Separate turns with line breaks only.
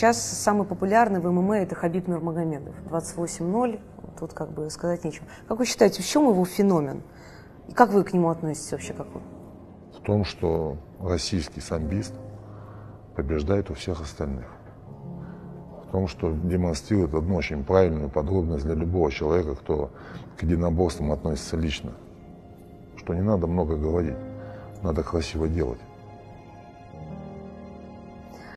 сейчас самый популярный в ММА это Хабиб Нурмагомедов. 28-0, тут как бы сказать нечего. Как вы считаете, в чем его феномен? И как вы к нему относитесь вообще? Как вы?
В том, что российский самбист побеждает у всех остальных. В том, что демонстрирует одну очень правильную подробность для любого человека, кто к единоборствам относится лично. Что не надо много говорить, надо красиво делать.